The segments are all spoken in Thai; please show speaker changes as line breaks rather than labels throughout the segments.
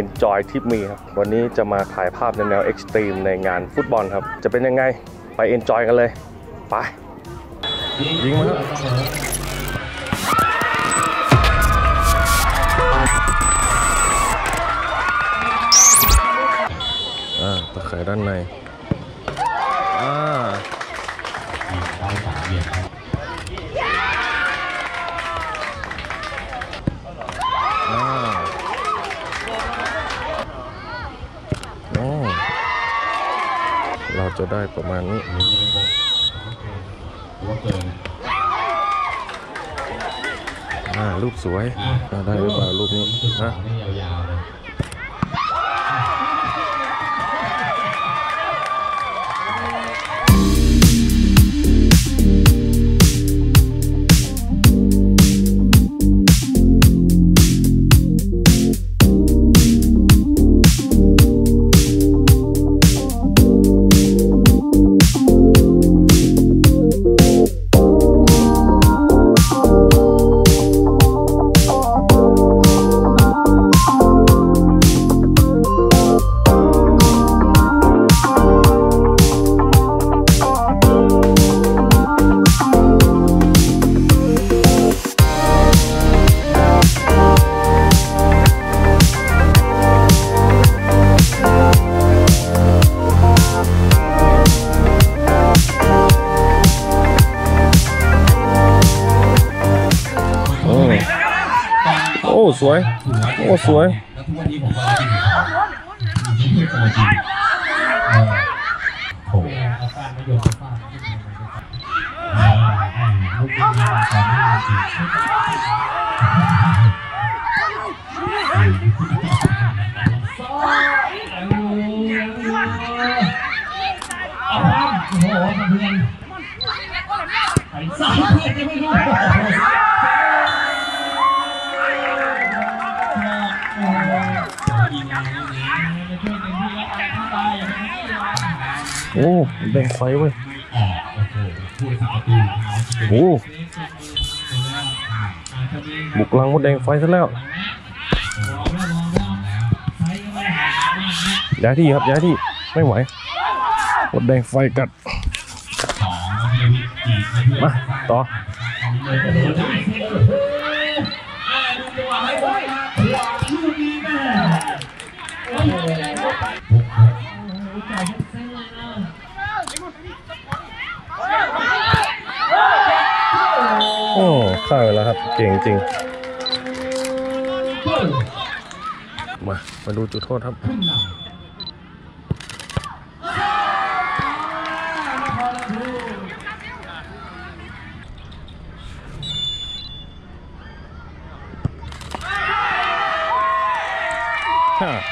Enjoy ทิปมีครับ วันนี้จะมาถ่ายภาพในแนวเอ็กซ์ตรีมในงานฟุตบอลครับ จะเป็นยังไงไป Enjoy กันเลย ไป ยิงมาครับอ่าตะไคร่ด้านในอ่า อ่าโอ้เรา จะได้ประมาณนี้รูปสวยได้หรือเปล่ารูปนี้นะ สวย โอ้สวย
แล้วทุกวันนี้ผมก็จริงไม่โตจริงเออโอ้โหอาฟาดไม่ยอม่โยนเอาฟาดอ่าอ่าลูกนี้มาตอนนี้จริง โอ้
แบ่งไฟเว้ย
ออกโอ้โหผู้สัประตูเอาจริง
โอ้บุกลังมดแดงไฟซะแล้วย้ายที่ครับย้ายที่ไม่ไหวมดแดงไฟกัดมาต่อ ข้าไปแล้วครับ เก่งจริง มา มาดูจุดโทษครับฮะ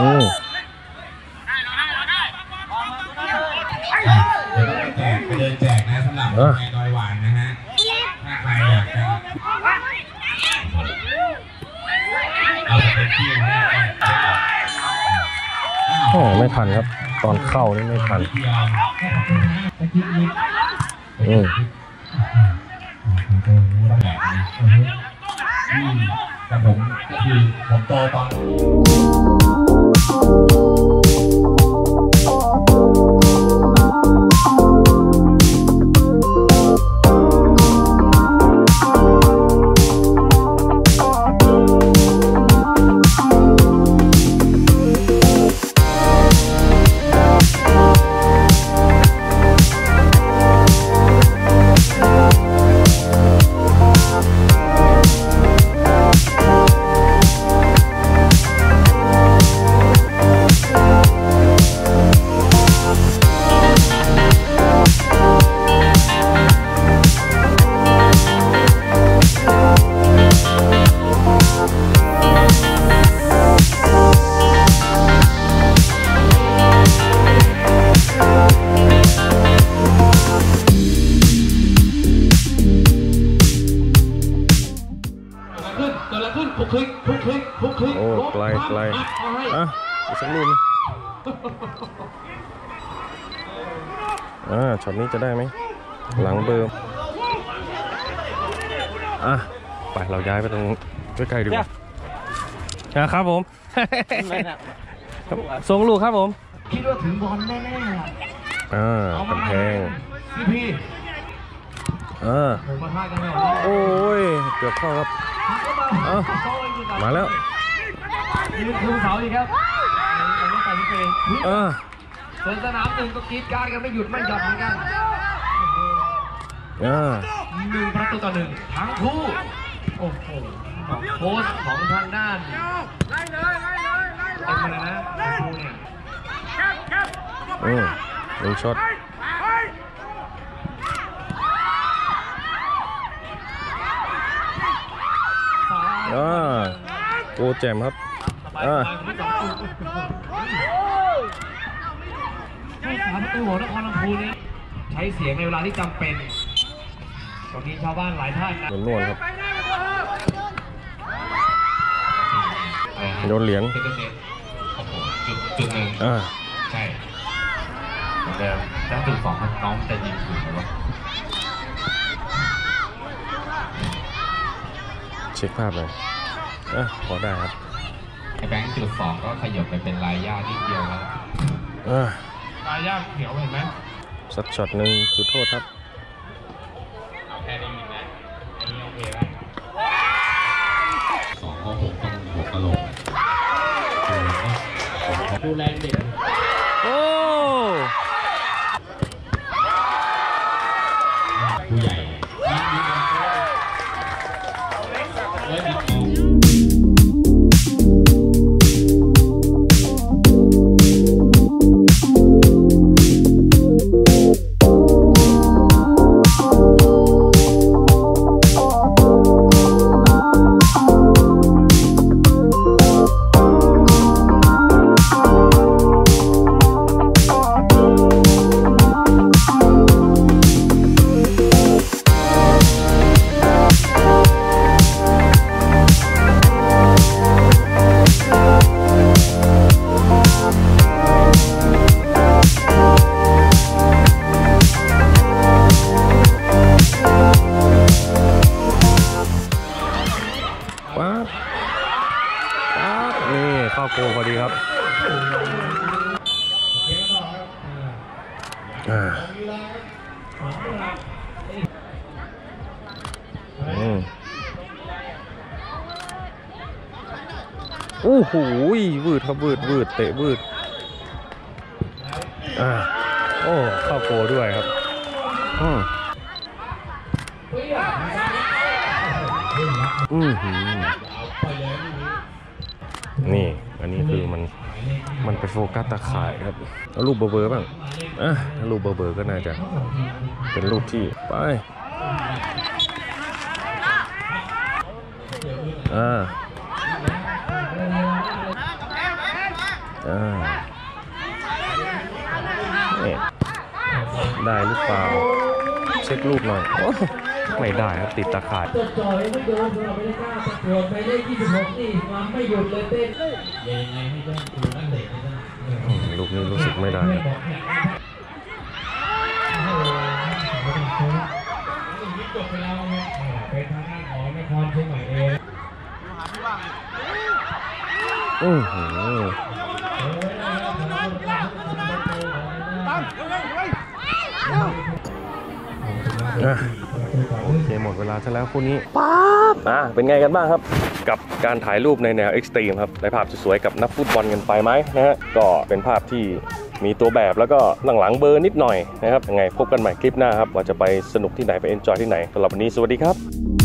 อ้
แจกไปเดินแจกนะสำหรับ
เออ
แกดอยหวานนะฮะ ถ้าใครอยากจะเอาไปเที่ยวให้แจกได้
โอ้ไม่ทันครับ ตอนเข้านี่ไม่ทัน อืม
แปลกนะอืมแต่ผมคือผมโตตอน อ้ไกล
ไกล
เอาให้
อะอีกสักลูกหนึงอ่าช็อตนี้จะได้ไหม หลังเบอร์อะไปเราย้ายไปตรงใกล้ๆดีกว่านะครับผมส่งลูกครับผม
คิดว่าถึงบอลแน่ๆอะ
อ่า
เอามากำ
แพง
พี่พี่
อ่า
ผมมาพลาดกันแล้ว
โอ้ย เกือบเข้าครับเอ้ามาแล้ว
ยืนคุมเสาอีกครับอันนี้ตัดสินเอง
อ่า
ส่วนสนามหนึ่งก็กรีดกรารกันไม่หยุดไม่หย่อนเหมือนกัน
อ่า
หนึ่งประตูต่อหนึ่งทั้งคู่ โอ้โหโค้ชของทางด้านเต็มเลยนะทั้งคู่เนี่ย
อืมหนึ่งช็อตอ่าโกแจมครับ อ่า
ผู้สาประตูของนครลำพูนเนี่ยใช้เสียงในเวลาที่จำเป็นตรงนี้ชาวบ้านหลายท่านนะ
เหมือนนวลครับโยนเหรียญ
เซนเตอร์เซตโอ้โหจุดจุดหนึ่ง
อ่า
ใช่เหมือนเดิมถ้าจุดสองน้องจะยิงถูกหรือเปล่า
เช็คภาพเลยอะพอได้ครับ
ไอ้แบงค์จุดสองก็ขยับไปเป็นลายย่านิดเดียวแล้ว
อ่า
ลายย่าเขียวเห็นไหม
สักช็อตหนึ่งจุดโทษครับ
เอาแค่นี้มินนะอันนี้โอเคแล้วสองก็หกต้องหกกะโหลกดูแลเด็ก
โอ้โหวืดครับวืดวืดเตะวืดอ่าโอ้เข้าโกด้วยครับอืมอือหือนี่ อันนี้คือมันมันไปโฟกัสตาข่ายครับเอารูปเบอร์เบอร์บ้างอะรูปเบอร์เบอร์ก็น่าจะเป็นรูปที่ไปอ่า ได้หรือเปล่า เช็ครูปหน่อยโอ้ไม่ได้ครับติดตาข่าย
จดจ่อยไม่โดนสำหรับไม่ได้กล้าประกวดไปเลข26นี่มันไม่หยุดเลยเต้นยังไงให้ต้องดูนักเด็กให้ได้
อืมลูกนี้รู้สึกไม่ได้ครับ
จบไปแล้วนะเป็นทางด้านของนครเชียงใหม่เอง
อือหืออะโอเคหมดเวลาซะแล้วคู่นี้ป๊าบอะเป็นไงกันบ้างครับ กับการถ่ายรูปในแนวเอ็กซ์ตรีมครับได้ภาพสวยๆกับนักฟุตบอลกันไปไหมนะฮะก็เป็นภาพที่มีตัวแบบแล้วก็หลังๆเบอร์นิดหน่อยนะครับยังไงพบกันใหม่คลิปหน้าครับ ว่าจะไปสนุกที่ไหนไปเอนจอยที่ไหนสำหรับวันนี้สวัสดีครับ